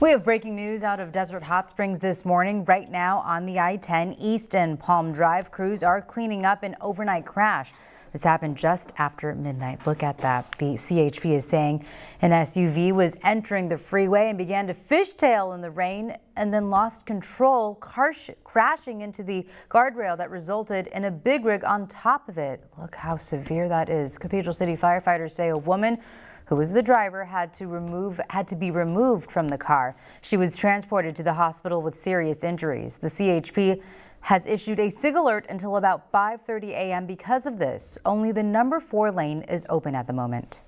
We have breaking news out of Desert Hot Springs this morning. Right now on the I-10 East and Palm Drive, crews are cleaning up an overnight crash. This happened just after midnight. Look at that. The CHP is saying an SUV was entering the freeway and began to fishtail in the rain and then lost control, crashing into the guardrail that resulted in a big rig on top of it. Look how severe that is. Cathedral City firefighters say a woman who was the driver, had to remove had to be removed from the car. She was transported to the hospital with serious injuries. The CHP has issued a SIG alert until about 5:30 a.m. because of this. Only the number 4 lane is open at the moment.